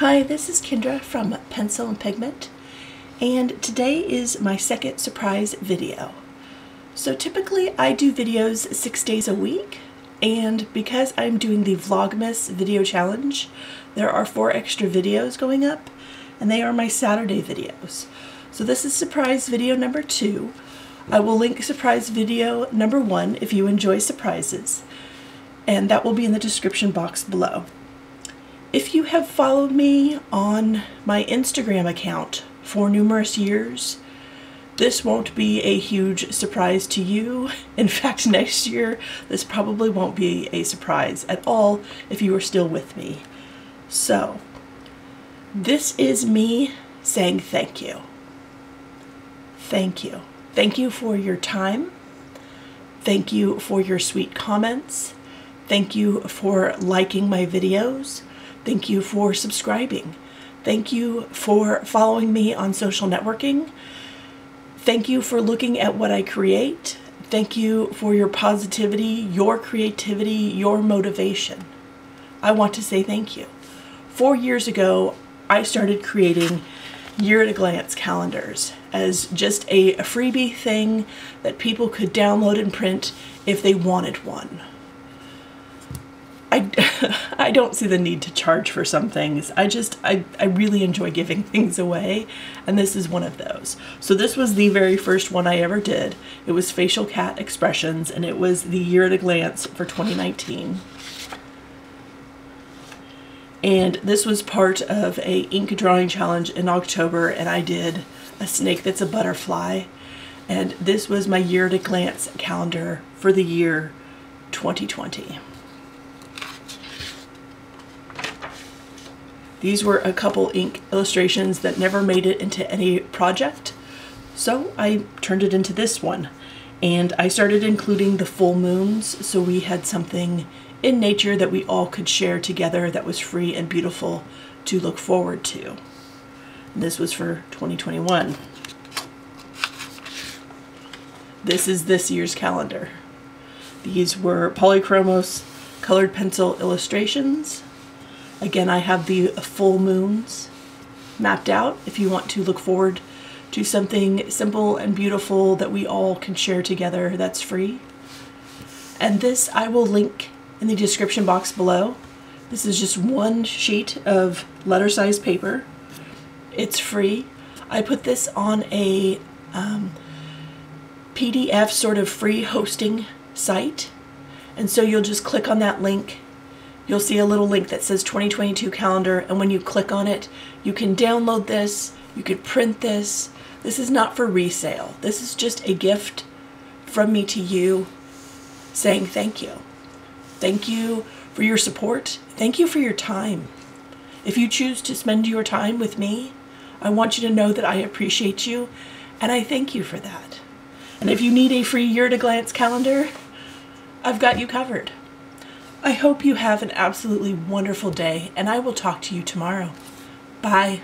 Hi, this is Kindra from Pencil and Pigment, and today is my second surprise video. So typically I do videos six days a week, and because I'm doing the Vlogmas video challenge, there are four extra videos going up, and they are my Saturday videos. So this is surprise video number two. I will link surprise video number one if you enjoy surprises, and that will be in the description box below. If you have followed me on my Instagram account for numerous years, this won't be a huge surprise to you. In fact, next year, this probably won't be a surprise at all if you are still with me. So, this is me saying thank you. Thank you. Thank you for your time. Thank you for your sweet comments. Thank you for liking my videos. Thank you for subscribing. Thank you for following me on social networking. Thank you for looking at what I create. Thank you for your positivity, your creativity, your motivation. I want to say thank you. Four years ago, I started creating year at a glance calendars as just a, a freebie thing that people could download and print if they wanted one. I, I don't see the need to charge for some things. I just, I, I really enjoy giving things away, and this is one of those. So this was the very first one I ever did. It was Facial Cat Expressions, and it was the Year at a Glance for 2019. And this was part of a ink drawing challenge in October, and I did a snake that's a butterfly. And this was my Year at a Glance calendar for the year 2020. These were a couple ink illustrations that never made it into any project, so I turned it into this one. And I started including the full moons, so we had something in nature that we all could share together that was free and beautiful to look forward to. This was for 2021. This is this year's calendar. These were Polychromos colored pencil illustrations Again, I have the full moons mapped out if you want to look forward to something simple and beautiful that we all can share together that's free. And this I will link in the description box below. This is just one sheet of letter size paper. It's free. I put this on a um, PDF sort of free hosting site. And so you'll just click on that link you'll see a little link that says 2022 calendar and when you click on it you can download this you could print this. This is not for resale. This is just a gift from me to you saying thank you. Thank you for your support. Thank you for your time. If you choose to spend your time with me I want you to know that I appreciate you and I thank you for that. And if you need a free year to glance calendar I've got you covered I hope you have an absolutely wonderful day, and I will talk to you tomorrow. Bye.